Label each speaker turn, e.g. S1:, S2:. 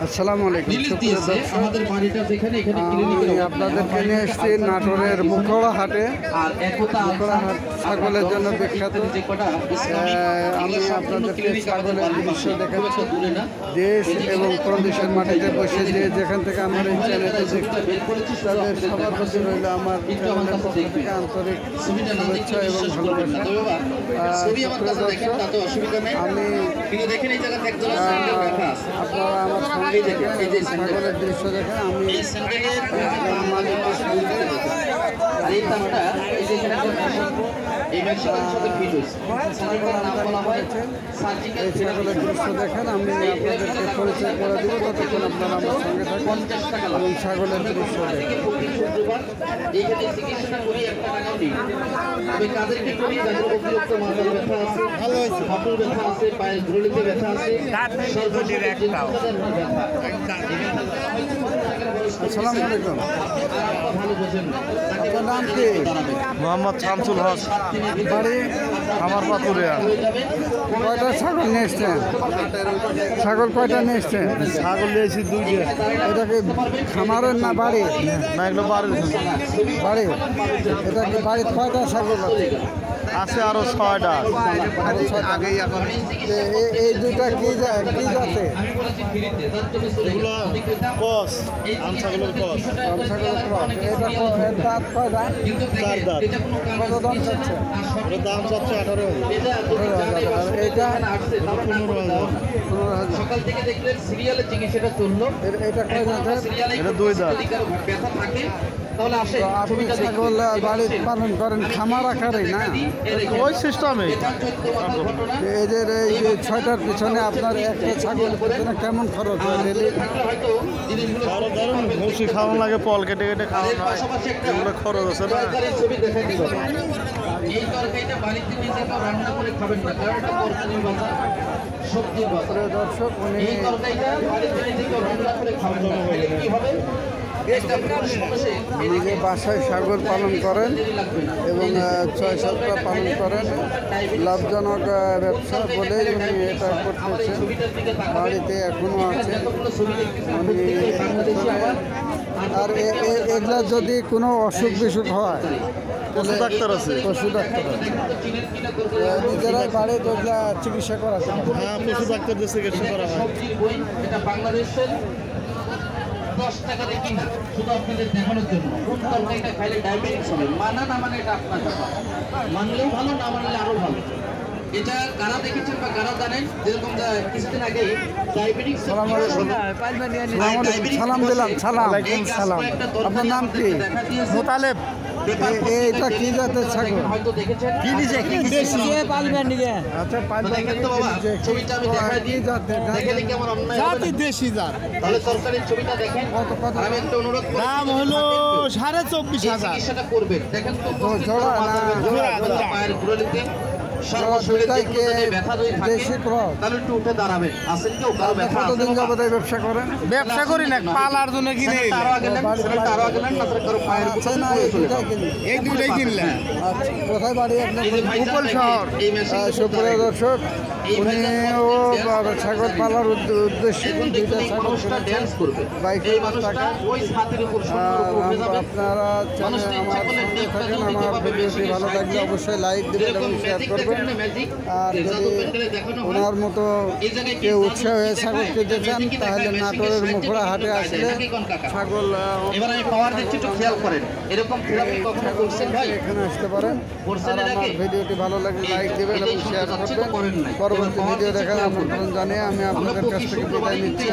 S1: আসসালামু আলাইকুম
S2: রিলিজ
S1: সুপ্রিয়
S2: আমাদের বাড়িটা যেখানে এখানে ক্লিনিকের
S1: আমি
S2: অবস্থা
S1: আপনাদেরকে নিয়ে এসেছি নাটোরের মুখোড়া হাটে
S2: আর
S1: হাট ছাগলের জন্য বিখ্যাত আমি আপনাদেরকে ছাগলের দৃশ্য দেখাচ্ছি। দেশ এবং প্রদেশের মাটিতে বসে যে যেখান থেকে আমার এই চ্যানেলটি তাদের সবার রইল আমার চ্যানেলের পক্ষ থেকে আন্তরিক শুভেচ্ছা এবং। ভালোবাসা। আমি। আপনারা আমার
S2: এই দেখেন, এই যে।
S1: দৃশ্য দেখেন আমি
S2: আর এই তারটা, এই যে এখানে এই ম্যাক্সিমাম সাথে ফিট হয়েছে। স্যান্ডেলটার নাম বলা হয় সার্জিক্যাল
S1: এই দৃশ্য দেখেন আমি আপনাদেরকে পরিচয় করে দিব ততক্ষণ আপনারা আমার সঙ্গে থাকুন
S2: পঞ্চাশ টাকা
S1: এবং ছাগলের দৃশ্য
S2: এইখানে করি একটা টাকাও নেই তবে কাদেরকে করি যাদের অতিরিক্ত মাথার ব্যথা আছে হাঁটুর ব্যথা আছে পায়ের ঘুরলিতে ব্যথা আছে সর্বশেষ ব্যথা।
S1: আসসালামু আলাইকুম।
S2: আপনারা
S1: নাম কি।
S3: মোহাম্মদ শামসুল হক।
S1: বাড়ি?
S3: আমার পাতুরিয়া
S1: কয়টা ছাগল নিয়ে এসছেন? ছাগল কয়টা নিয়ে এসছেন?
S3: ছাগল নিয়েছি দুইটা।
S1: এটা কি খামারের না বাড়ি
S3: না এগুলো বাড়ির।
S1: বাড়ি এটা কি বাড়ির কয়টা ছাগল আছে?
S3: আছে আরও ছয়টা
S1: এই- এই দুইটা কি কি
S3: এগুলো কস
S1: এটা দাঁত কয়টা
S3: চার দাঁত।
S1: কত দাম চাচ্ছে
S3: দাম চাচ্ছে আঠারো
S2: এটা যদি জানে
S1: এইটা?
S2: এখানে তাহলে না করে দাও।
S1: পনেরো হাজার
S2: সকাল থেকে দেখলেন সিরিয়ালে চিকিৎসাটা চলল
S1: এটা কয় দাঁতের
S3: এটা দুই দাঁত।
S2: ব্যথা থাকে তাহলে আসে
S1: আপনি। ছাগল বাড়িতে পালন করেন খামার আকারে না
S3: ওই সিস্টেমে
S2: চোদ্দ
S1: এই ছয়টার পিছনে আপনার একটা ছাগল পিছনে কেমন খরচ হয় ডেলি
S3: ভুসি খাওয়ানো লাগে পল কেটে কেটে খাওয়ানো হয়। এগুলো খরচ আছে না।
S2: তরকারির ছবি দেখা দিল এই তরকারিটা বাড়িতে নিজে রান্না করে খাবেন না কারণ এটা তরকারির বাজার সবজির বাজার
S1: দর্শক উনি
S2: এই তরকারিটা বাড়িতে নিজে রান্না করে খাবেন না তাহলে কি হবে একটা পুরুষ মানুষে
S1: নিজে বাসায় ছাগল পালন করেন এবং ছয় সাতটা পালন করেন। লাভজনক ব্যবসা বলেই উনি এটা করতেছেন। বাড়িতে এখনও আছে। উনি
S2: প্রত্যেকটাই বাংলাদেশি আবার
S1: আর এগুলা যদি কোনো অসুখ বিসুখ হয়
S3: পশু ডাক্তার আছে।
S1: পশু ডাক্তার আছে। নিজেরাই বাড়িতে ওগুলা চিকিৎসা পারে।
S3: হ্যাঁ পশু ডাক্তারদের চিকিৎসা করা হয়।
S2: দশ টাকা খাইলে মানা না মানে এটা আপনার মানলেও ভালো না মানলে আরও ভালো। এটা কারা দেখেছেন বা কারা জানেন? যেরকম কিছুদিন আগে
S1: সালাম দিলাম সালাম। সালাম। আপনার নাম কি?
S3: মোতালেব।
S1: এ- এ- এটা কি জাতের ছাগল?
S2: হয়তো দেখেছেন।
S1: আচ্ছা পালবেন
S2: তো বাবা ছবিটা আমি দেখাই দিই। দেখেন কেমন অন্যায় হবে
S3: দেশি জাত।
S2: তাহলে সরকারের ছবিটা দেখেন।
S1: কত কত?
S2: আমি একটা অনুরোধ করি
S3: দাম হলো সাড়ে চব্বিশ হাজার।
S2: করবেন। দেখেন তো
S1: তো জোড়া না
S3: জোড়া,
S2: জোড়া
S3: জোড়া।
S2: পায়ের ঘুরলিতে।
S1: ব্যবসা করেন?
S3: ব্যবসা করি না পালার জন্য কিনে
S1: এই দুটাই আচ্ছা কোথায় বাড়ি উপল শহর। সুপ্রিয় দর্শক উনিও ছাগল পালার উদ্দেশ্যে দুইটা ছাগল টাকা। আপনারা আমার থাকেন আমার ভিডিওটি ভালো লাগলে অবশ্যই লাইক দেবেন এবং শেয়ার
S2: ম্যাজিক
S1: করবেন আর যদি ওনার মতো কেউ উৎসাহ হয়ে ছাগল? কিনতে চান তাহলে নাটোরের মুখড়া হাটে আসলে? ছাগল
S2: এবার আমি পাওয়ার দিচ্ছি একটু খেয়াল করেন। এরকম থেরাপি কখনো করছেন ভাই?
S1: এখানে আসতে পারেন। আর আমার ভিডিওটি ভালো লাগলে লাইক দেবেন এবং শেয়ার করবেন। পরবর্তী ভিডিও দেখার আমন্ত্রণ জানিয়ে আমি আপনাদের কাছ থেকে বিদায় নিচ্ছি।